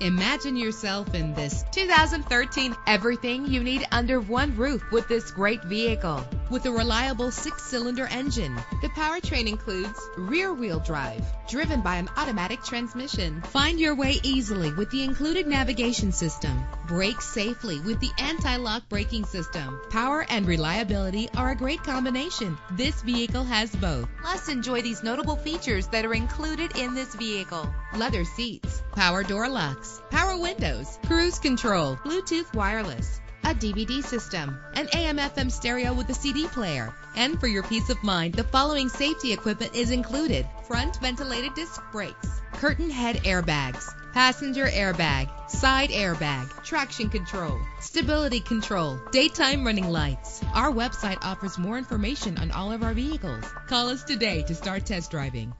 Imagine yourself in this 2013 everything you need under one roof with this great vehicle. With a reliable six-cylinder engine, the powertrain includes rear-wheel drive, driven by an automatic transmission. Find your way easily with the included navigation system. Brake safely with the anti-lock braking system. Power and reliability are a great combination. This vehicle has both. Plus, enjoy these notable features that are included in this vehicle. Leather seats, power door locks, power windows, cruise control, Bluetooth wireless, a DVD system, an AM FM stereo with a CD player. And for your peace of mind, the following safety equipment is included. Front ventilated disc brakes, curtain head airbags, passenger airbag, side airbag, traction control, stability control, daytime running lights. Our website offers more information on all of our vehicles. Call us today to start test driving.